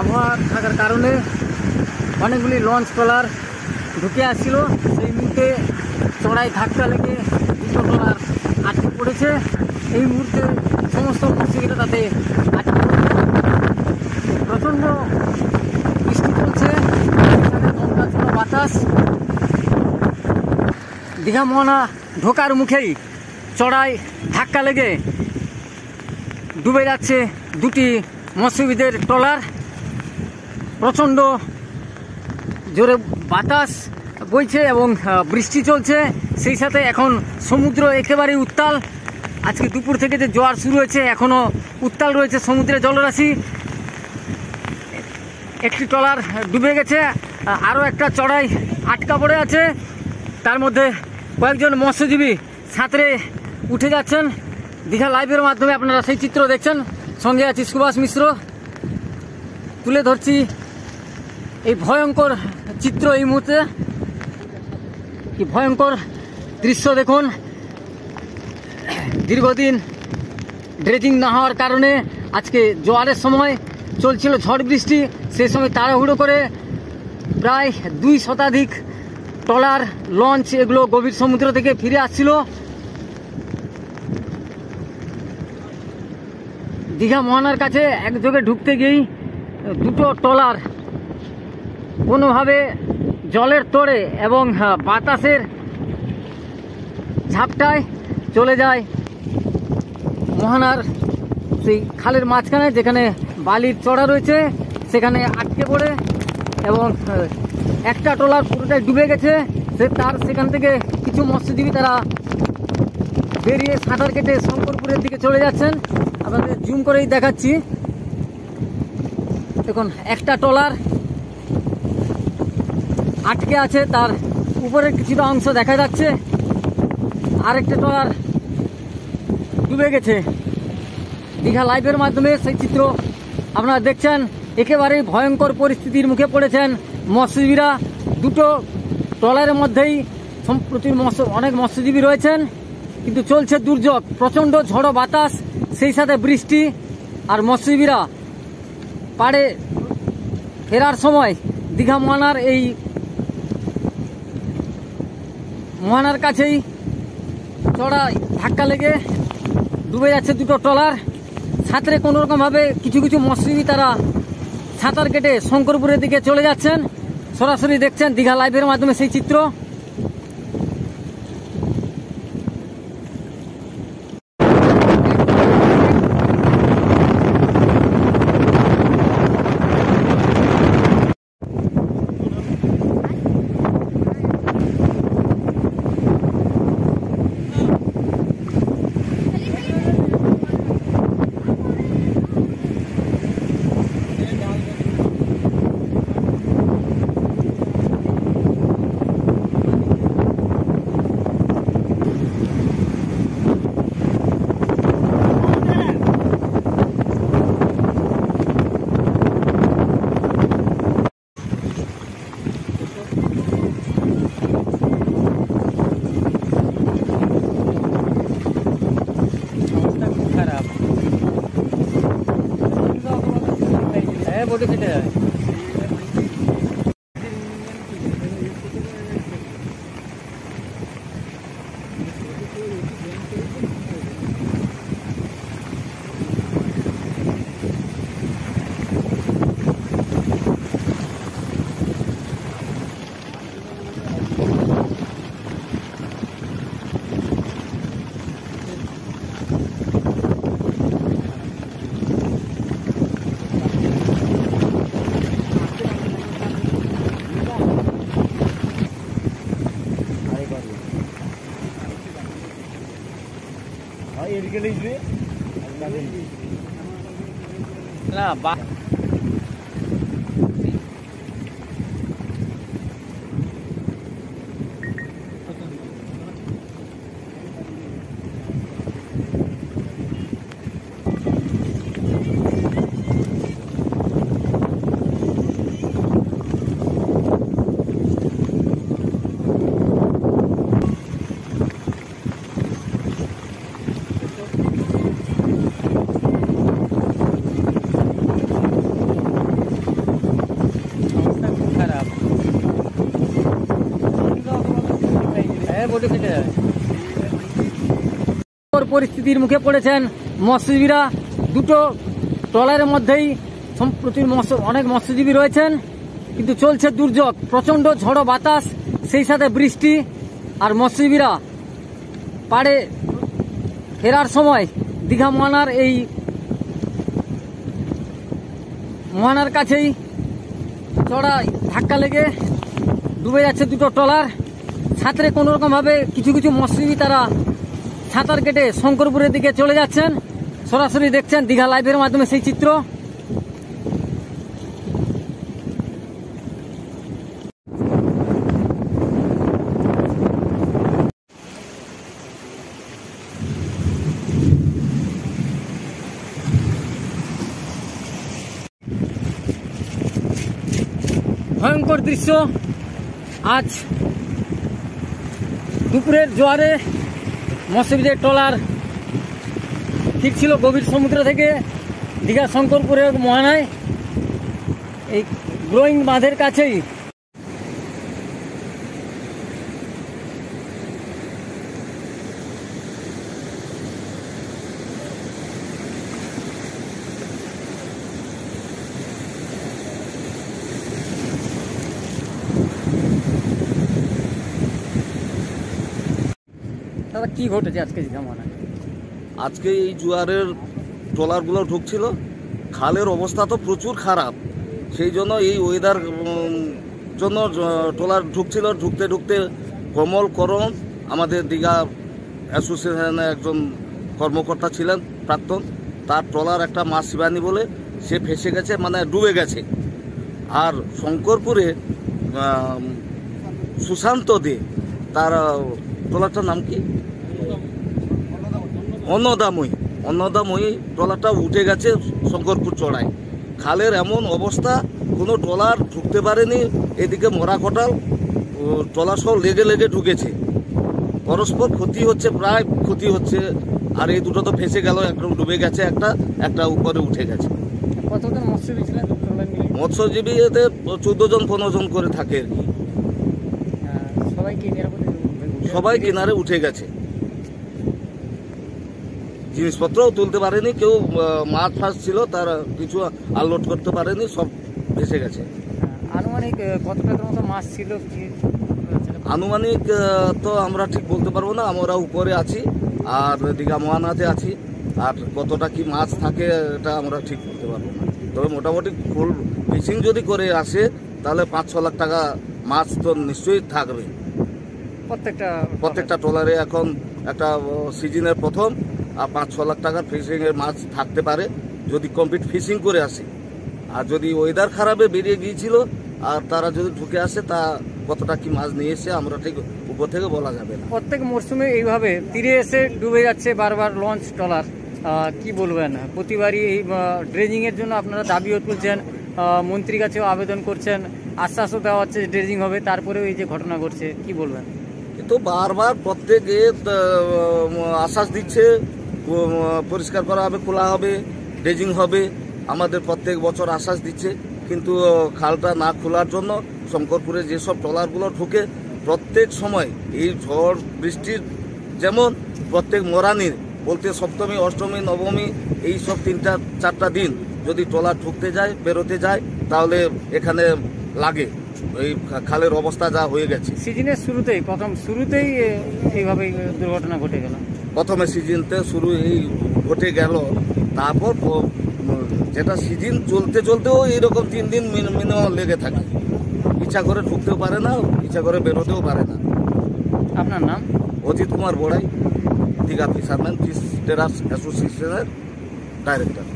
আবহাওয়া থাকার কারণে অনেকগুলি লঞ্চ ট্রলার ঢুকে আসছিল। সেই মুহূর্তে চড়াই ধাক্কা লেগে দুটো ট্রলার আটকে পড়েছে। এই মুহূর্তে সমস্ত মৎস্যজীবীরা তাতে আটকে প্রচণ্ড বৃষ্টি চলছে বাতাস। দীঘা মোহনা ঢোকার মুখেই চড়াই ধাক্কা লেগে ডুবে যাচ্ছে দুটি মৎস্যবিদের ট্রলার প্রচণ্ড জোরে বাতাস বইছে এবং বৃষ্টি চলছে। সেই সাথে এখন সমুদ্র একেবারেই উত্তাল। আজকে দুপুর থেকে যে জোয়ার শুরু হয়েছে এখনও উত্তাল রয়েছে সমুদ্রে জলরাশি। একটি ট্রলার ডুবে গেছে, আরও একটা চড়াই আটকা পড়ে আছে। তার মধ্যে কয়েকজন মৎস্যজীবী সাঁতরে উঠে যাচ্ছেন। দীঘা লাইভের মাধ্যমে আপনারা সেই চিত্র দেখছেন। সঙ্গে আছি সুভাষ মিশ্র। তুলে ধরছি এই ভয়ঙ্কর চিত্র এই মুহূর্তে। কি ভয়ঙ্কর দৃশ্য দেখুন। দীর্ঘদিন ড্রেজিং না হওয়ার কারণে আজকে জোয়ারের সময় চলছিল ঝড় বৃষ্টি, সেই সময় তাড়াহুড়ো করে প্রায় দুই শতাধিক ট্রলার লঞ্চ এগুলো গভীর সমুদ্র থেকে ফিরে আসছিল। দীঘা মোহনার কাছে একযোগে ঢুকতে গিয়েই দুটো ট্রলার কোনোভাবে জলের তোড়ে এবং বাতাসের ঝাপটায় চলে যায় মোহনার সেই খালের মাঝখানে, যেখানে বালির চড়া রয়েছে, সেখানে আটকে পড়ে এবং একটা ট্রলার পুরোটাই ডুবে গেছে। সে তার সেখান থেকে কিছু মৎস্যজীবী তারা বেরিয়ে সাঁতার কেটে শঙ্করপুরের দিকে চলে যাচ্ছেন। আপনাদের জুম করেই দেখাচ্ছি। দেখুন, একটা ট্রলার আটকে আছে, তার উপরের কিছুটা অংশ দেখা যাচ্ছে। আরেকটা ট্রলার ডুবে গেছে। দীঘা লাইভের মাধ্যমে সেই চিত্র আপনারা দেখছেন। একেবারেই ভয়ঙ্কর পরিস্থিতির মুখে পড়েছেন মৎস্যজীবীরা। দুটো ট্রলারের মধ্যেই সম- প্রচুর মৎস্য, অনেক মৎস্যজীবী রয়েছেন, কিন্তু চলছে দুর্যোগ, প্রচণ্ড ঝড়ো বাতাস, সেই সাথে বৃষ্টি, আর মৎস্যজীবীরা পাড়ে ফেরার সময় দীঘা মানার এই মোহনার কাছেই চড়াই ধাক্কা লেগে ডুবে যাচ্ছে দুটো ট্রলার। সাঁতরে কোনো রকমভাবে কিছু কিছু মৎস্যজীবী তারা সাঁতার কেটে শঙ্করপুরের দিকে চলে যাচ্ছেন। সরাসরি দেখছেন দীঘা লাইভের মাধ্যমে সেই চিত্র খারাপ হ্যাঁ বটে কেটে যায় না বা ওর পরিস্থিতির মুখে পড়েছেন মৎস্যজীবীরা। দুটো ট্রলারের মধ্যেই প্রচুর মৎস্য অনেক মৎস্যজীবী রয়েছেন, কিন্তু চলছে দুর্যোগ, প্রচণ্ড ঝড়ো বাতাস, সেই সাথে বৃষ্টি, আর মৎস্যজীবীরা পাড়ে ফেরার সময় দীঘা মোহনার এই মোহনার কাছেই চড়াই ধাক্কা লেগে ডুবে যাচ্ছে দুটো ট্রলার। সাঁতরে কোনো রকমভাবে কিছু কিছু মৎস্যজীবী তারা সাঁতার কেটে শঙ্করপুরের দিকে চলে যাচ্ছেন। সরাসরি দেখছেন দীঘা লাইভের মাধ্যমে সেই চিত্র। ভয়ঙ্কর দৃশ্য। আজ দুপুরের জোয়ারে মৎস্যবিদের ট্রলার ঠিক ছিল গভীর সমুদ্র থেকে দীঘা শঙ্করপুরের মহানায়। এই গ্রোয়িং বাঁধের কাছেই কি ঘটেছে আজকে দীঘা মহানায় আজকে এই জুয়ারের ট্রলারগুলো ঢুকছিল। খালের অবস্থা তো প্রচুর খারাপ। সেই জন্য এই ওয়েদার জন্য ট্রলার ঢুকছিল। ঢুকতে ঢুকতে কমল করম আমাদের দীঘা অ্যাসোসিয়েশনের একজন কর্মকর্তা ছিলেন, প্রাক্তন। তার ট্রলার একটা মাছ শিবানী বলে সে ফেসে গেছে মানে ডুবে গেছে। আর শঙ্করপুরে সুশান্ত দে, তার ট্রলারটার নাম কি? অন্নদাময়ী। অন্নদাময়ী ট্রলারটা উঠে গেছে শঙ্করপুর চড়ায় খালের এমন অবস্থা কোনো ট্রলার ঢুকতে পারেনি এদিকে মরা কটাল ট্রলার সব লেগে লেগে ঢুকেছে। পরস্পর ক্ষতি হচ্ছে প্রায় ক্ষতি হচ্ছে আর এই দুটো তো ফেসে গেল একদম ডুবে গেছে একটা একটা উপরে উঠে গেছে। মৎস্যজীবী এতে চোদ্দ জন পনেরো জন করে থাকে সবাই কিনারে উঠে গেছে। জিনিসপত্রও তুলতে পারেনি কেউ মাছ ফাছ ছিল তার কিছু আনলোড করতে পারেনি সব ভেসে গেছে। আনুমানিক কত টাকার মতো মাছ ছিল? আনুমানিক তো আমরা ঠিক বলতে পারব না আমরা উপরে আছি আর দীঘা মহানাতে আছি আর কতটা কি মাছ থাকে এটা আমরা ঠিক বলতে পারব না। তবে মোটামুটি ফুল ফিশিং যদি করে আসে তাহলে পাঁচ ছ লাখ টাকা মাছ তো নিশ্চয়ই থাকবে। প্রত্যেকটা প্রত্যেকটা ট্রলারে এখন একটা সিজনের প্রথম পাঁচ ছ লাখ টাকার ফিশিং এর মাছ থাকতে পারে যদি কমপ্লিট ফিশিং করে আসে। আর যদি ওয়েদার খারাপে বেরিয়ে গিয়েছিল আর তারা যদি ঢুকে আসে তা কতটা কি মাছ নিয়ে এসে আমরা ঠিক উপর থেকে বলা যাবে না। প্রত্যেক মরশুমে এইভাবে তীরে এসে ডুবে যাচ্ছে বারবার লঞ্চ ট্রলার কি বলবেন? প্রতিবারই এই ড্রেজিং এর জন্য আপনারা দাবিও তুলছেন মন্ত্রীর কাছেও আবেদন করছেন আশ্বাসও দেওয়া হচ্ছে ড্রেজিং হবে তারপরেও এই যে ঘটনা ঘটছে কি বলবেন? কিন্তু বারবার প্রত্যেকে আশ্বাস দিচ্ছে পরিষ্কার করা হবে খোলা হবে ড্রেজিং হবে। আমাদের প্রত্যেক বছর আশ্বাস দিচ্ছে। কিন্তু খালটা না খোলার জন্য শঙ্করপুরে যেসব ট্রলারগুলো ঢুকে প্রত্যেক সময় এই ঝড় বৃষ্টির যেমন প্রত্যেক মরানির বলতে সপ্তমী অষ্টমী নবমী এই সব তিনটা চারটা দিন যদি ট্রলার ঢুকতে যায় বেরোতে যায় তাহলে এখানে লাগে। এই খালের অবস্থা যা হয়ে গেছে। সিজনের শুরুতেই প্রথম শুরুতেই এ, এইভাবে দুর্ঘটনা ঘটে গেল। প্রথমে সিজনতে শুরু এই ঘটে গেল। তারপর যেটা সিজন চলতে চলতেও এইরকম তিন দিন মিনিমাম লেগে থাকে। ইচ্ছা করে ঢুকতেও পারে না ইচ্ছা করে বেরোতেও পারে না। আপনার নাম? অজিত কুমার বড়াই দীঘা ফিশারম্যান ফিশ টেরাস অ্যাসোসিয়েশনের ডাইরেক্টর